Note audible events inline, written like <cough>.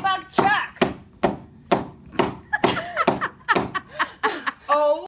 bug truck. <laughs> oh.